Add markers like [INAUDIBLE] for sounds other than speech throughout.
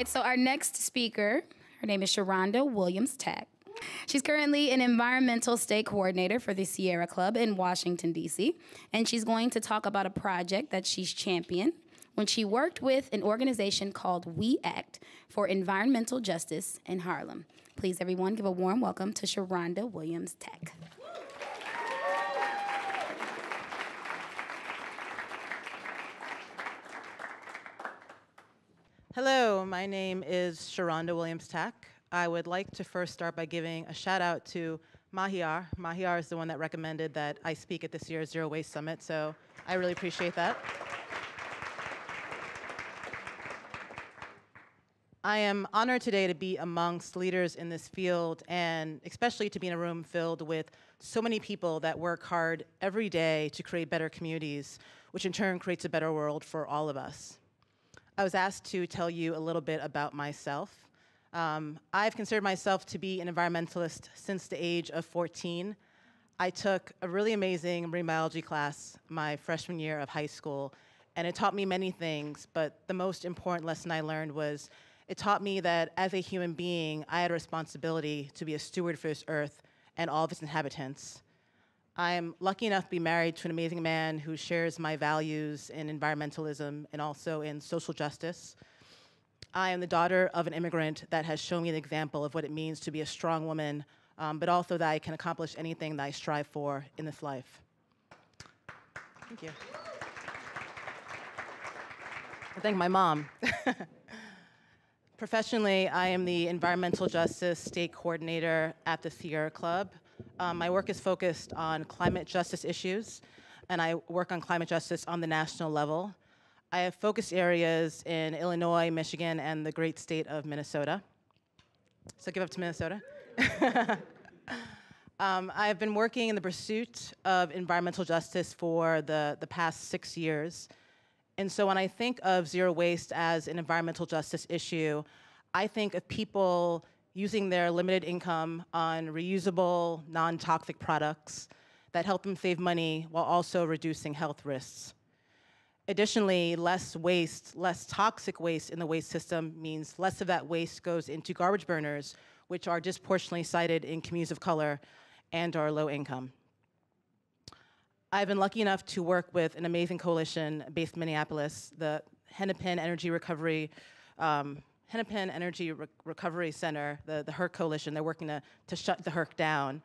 right, so our next speaker, her name is Sharonda Williams Tack. She's currently an environmental state coordinator for the Sierra Club in Washington, D.C., and she's going to talk about a project that she's championed when she worked with an organization called We Act for Environmental Justice in Harlem. Please, everyone, give a warm welcome to Sharonda Williams Tack. Hello, my name is Sharonda Williams Tack. I would like to first start by giving a shout out to Mahiar. Mahiar is the one that recommended that I speak at this year's Zero Waste Summit, so I really appreciate that. I am honored today to be amongst leaders in this field and especially to be in a room filled with so many people that work hard every day to create better communities, which in turn creates a better world for all of us. I was asked to tell you a little bit about myself. Um, I've considered myself to be an environmentalist since the age of 14. I took a really amazing marine biology class my freshman year of high school, and it taught me many things, but the most important lesson I learned was it taught me that as a human being, I had a responsibility to be a steward for this earth and all of its inhabitants. I am lucky enough to be married to an amazing man who shares my values in environmentalism and also in social justice. I am the daughter of an immigrant that has shown me an example of what it means to be a strong woman, um, but also that I can accomplish anything that I strive for in this life. Thank you. I thank my mom. [LAUGHS] Professionally, I am the Environmental Justice State Coordinator at the Sierra Club. Um, my work is focused on climate justice issues, and I work on climate justice on the national level. I have focus areas in Illinois, Michigan, and the great state of Minnesota. So give up to Minnesota. [LAUGHS] um, I've been working in the pursuit of environmental justice for the, the past six years. And so when I think of zero waste as an environmental justice issue, I think of people using their limited income on reusable, non-toxic products that help them save money while also reducing health risks. Additionally, less waste, less toxic waste in the waste system means less of that waste goes into garbage burners, which are disproportionately sited in communities of color and are low income. I've been lucky enough to work with an amazing coalition based in Minneapolis, the Hennepin Energy Recovery, um, Hennepin Energy Re Recovery Center, the, the HERC Coalition. They're working to, to shut the HERC down.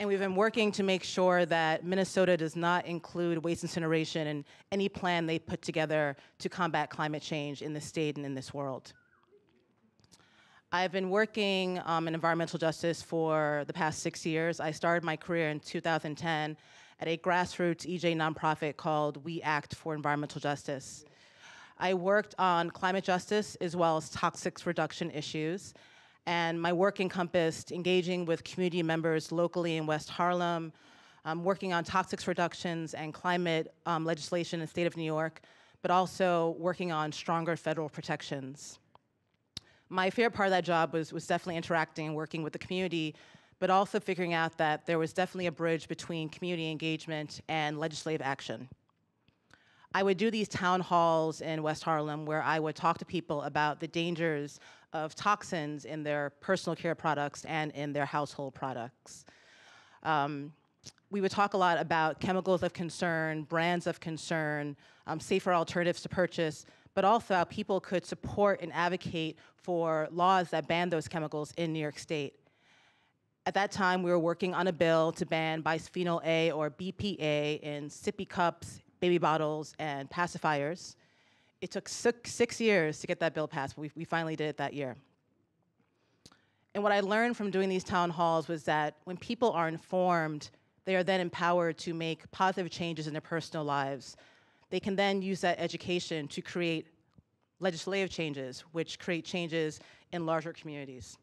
And we've been working to make sure that Minnesota does not include waste incineration in any plan they put together to combat climate change in the state and in this world. I've been working um, in environmental justice for the past six years. I started my career in 2010 at a grassroots EJ nonprofit called We Act for Environmental Justice. I worked on climate justice as well as toxics reduction issues. And my work encompassed engaging with community members locally in West Harlem, um, working on toxics reductions and climate um, legislation in the state of New York, but also working on stronger federal protections my favorite part of that job was, was definitely interacting and working with the community, but also figuring out that there was definitely a bridge between community engagement and legislative action. I would do these town halls in West Harlem where I would talk to people about the dangers of toxins in their personal care products and in their household products. Um, we would talk a lot about chemicals of concern, brands of concern, um, safer alternatives to purchase, but also how people could support and advocate for laws that ban those chemicals in New York State. At that time, we were working on a bill to ban bisphenol A or BPA in sippy cups, baby bottles, and pacifiers. It took six, years to get that bill passed, but we, we finally did it that year. And what I learned from doing these town halls was that when people are informed, they are then empowered to make positive changes in their personal lives they can then use that education to create legislative changes, which create changes in larger communities.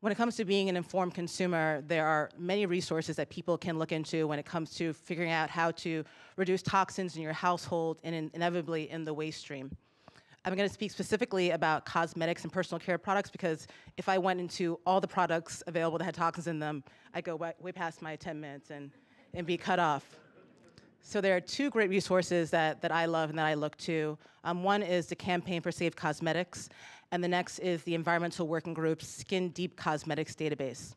When it comes to being an informed consumer, there are many resources that people can look into when it comes to figuring out how to reduce toxins in your household and in, inevitably in the waste stream. I'm going to speak specifically about cosmetics and personal care products because if I went into all the products available that had toxins in them, I'd go way, way past my 10 minutes and, and be cut off. So there are two great resources that, that I love and that I look to. Um, one is the Campaign for Safe Cosmetics, and the next is the Environmental Working Group's Skin Deep Cosmetics database.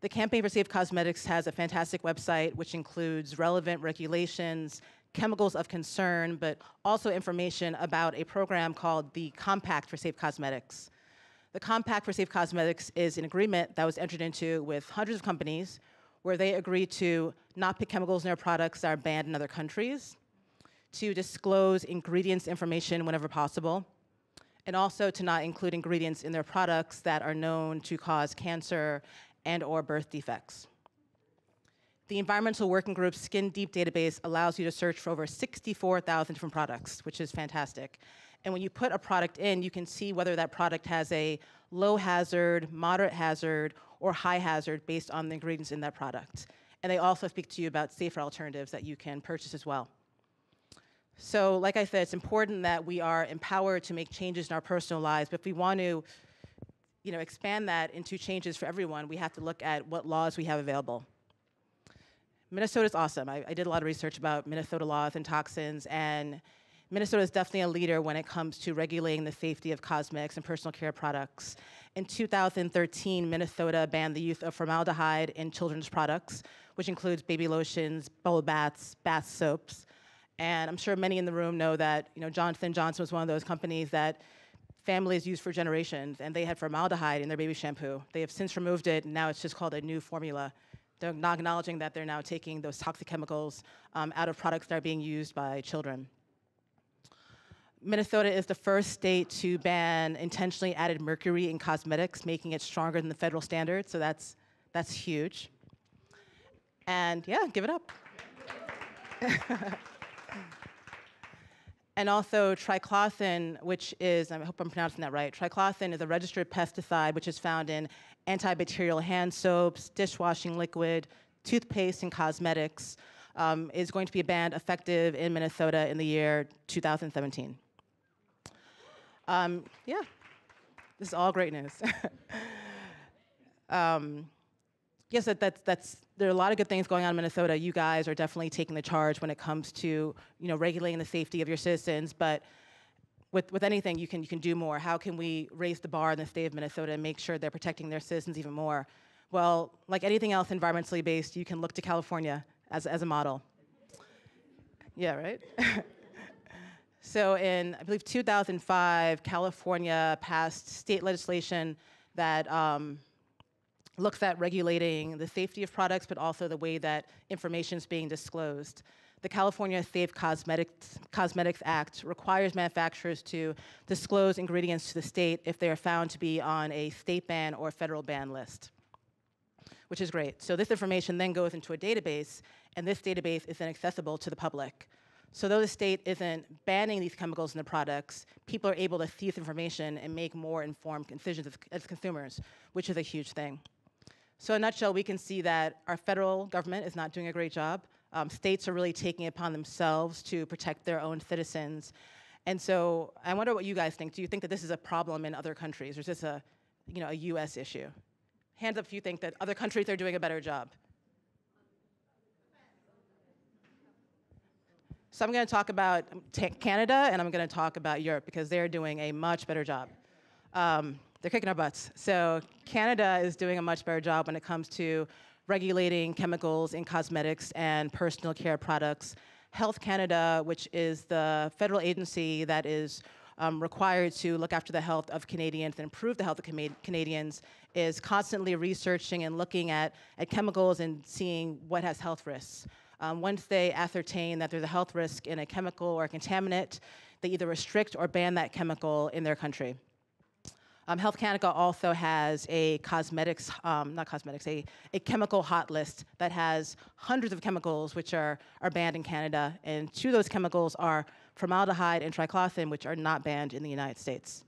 The Campaign for Safe Cosmetics has a fantastic website which includes relevant regulations, chemicals of concern, but also information about a program called the Compact for Safe Cosmetics. The Compact for Safe Cosmetics is an agreement that was entered into with hundreds of companies where they agree to not put chemicals in their products that are banned in other countries, to disclose ingredients information whenever possible, and also to not include ingredients in their products that are known to cause cancer and or birth defects. The Environmental Working Group's Skin Deep database allows you to search for over 64,000 different products, which is fantastic. And when you put a product in, you can see whether that product has a low hazard, moderate hazard, or high hazard based on the ingredients in that product. And they also speak to you about safer alternatives that you can purchase as well. So, like I said, it's important that we are empowered to make changes in our personal lives, but if we want to you know, expand that into changes for everyone, we have to look at what laws we have available. Minnesota is awesome. I, I did a lot of research about Minnesota laws and toxins, and Minnesota is definitely a leader when it comes to regulating the safety of cosmetics and personal care products. In 2013, Minnesota banned the use of formaldehyde in children's products, which includes baby lotions, bubble baths, bath soaps. And I'm sure many in the room know that you know Johnson Johnson was one of those companies that families used for generations, and they had formaldehyde in their baby shampoo. They have since removed it, and now it's just called a new formula. They're not acknowledging that they're now taking those toxic chemicals um, out of products that are being used by children. Minnesota is the first state to ban intentionally added mercury in cosmetics, making it stronger than the federal standard, so that's, that's huge. And yeah, give it up. [LAUGHS] and also triclosan, which is, I hope I'm pronouncing that right, triclosan is a registered pesticide which is found in antibacterial hand soaps, dishwashing liquid, toothpaste, and cosmetics, um, is going to be banned effective in Minnesota in the year 2017. Um, yeah, this is all great news. [LAUGHS] um, yes, that, that's, that's, there are a lot of good things going on in Minnesota. You guys are definitely taking the charge when it comes to you know, regulating the safety of your citizens, but with, with anything, you can, you can do more. How can we raise the bar in the state of Minnesota and make sure they're protecting their citizens even more? Well, like anything else environmentally based, you can look to California as, as a model. Yeah, right? [LAUGHS] so in, I believe, 2005, California passed state legislation that um, looks at regulating the safety of products, but also the way that information is being disclosed. The California Safe Cosmetics, Cosmetics Act requires manufacturers to disclose ingredients to the state if they are found to be on a state ban or federal ban list, which is great. So this information then goes into a database, and this database is then accessible to the public. So though the state isn't banning these chemicals in the products, people are able to see this information and make more informed decisions as, as consumers, which is a huge thing. So in a nutshell, we can see that our federal government is not doing a great job. Um, states are really taking it upon themselves to protect their own citizens. And so I wonder what you guys think. Do you think that this is a problem in other countries, or is this a, you know, a U.S. issue? Hands up if you think that other countries are doing a better job. So I'm going to talk about Canada, and I'm going to talk about Europe because they're doing a much better job. Um, they're kicking our butts. So Canada is doing a much better job when it comes to regulating chemicals in cosmetics and personal care products. Health Canada, which is the federal agency that is um, required to look after the health of Canadians and improve the health of Canadians, is constantly researching and looking at, at chemicals and seeing what has health risks. Um, once they ascertain that there's a health risk in a chemical or a contaminant, they either restrict or ban that chemical in their country. Um, Health Canada also has a cosmetics, um, not cosmetics, a, a chemical hot list that has hundreds of chemicals which are, are banned in Canada, and two of those chemicals are formaldehyde and triclosan, which are not banned in the United States.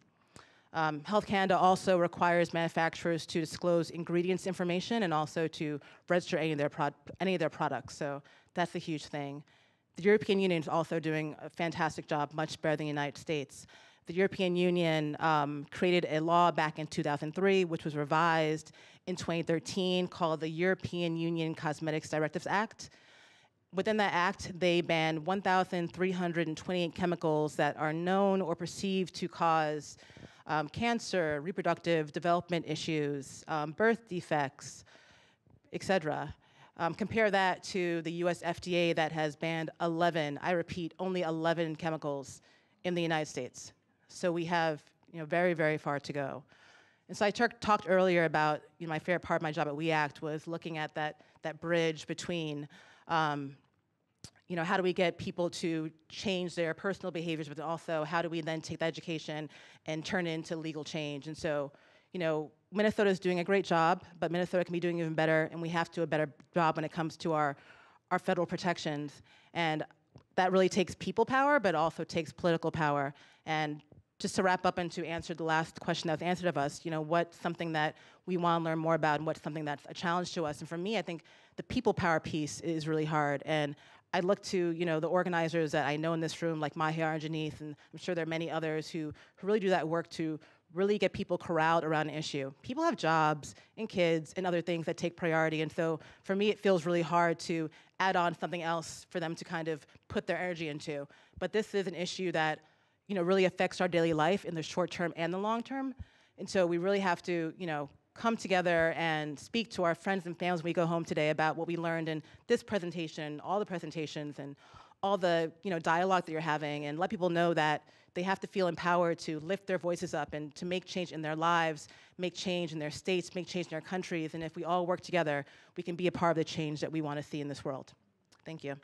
Um, Health Canada also requires manufacturers to disclose ingredients information and also to register any of their, any of their products, so that's a huge thing. The European Union is also doing a fantastic job, much better than the United States the European Union um, created a law back in 2003, which was revised in 2013, called the European Union Cosmetics Directives Act. within that act, they banned 1,328 chemicals that are known or perceived to cause um, cancer, reproductive development issues, um, birth defects, et cetera. Um, compare that to the US FDA that has banned 11, I repeat, only 11 chemicals in the United States. So we have you know, very, very far to go. And so I talked earlier about you know, my favorite part of my job at WE ACT was looking at that, that bridge between um, you know, how do we get people to change their personal behaviors, but also how do we then take that education and turn it into legal change? And so, you know, Minnesota is doing a great job, but Minnesota can be doing even better, and we have to do a better job when it comes to our, our federal protections. And that really takes people power, but also takes political power. And just to wrap up and to answer the last question that was answered of us, you know, what's something that we want to learn more about and what's something that's a challenge to us. And for me, I think the people power piece is really hard. And I look to, you know, the organizers that I know in this room, like Mahia and and I'm sure there are many others who, who really do that work to really get people corralled around an issue. People have jobs and kids and other things that take priority. And so for me, it feels really hard to add on something else for them to kind of put their energy into. But this is an issue that you know, really affects our daily life in the short term and the long term. And so we really have to, you know, come together and speak to our friends and families when we go home today about what we learned in this presentation, all the presentations, and all the you know dialogue that you're having, and let people know that they have to feel empowered to lift their voices up and to make change in their lives, make change in their states, make change in their countries, and if we all work together, we can be a part of the change that we want to see in this world. Thank you.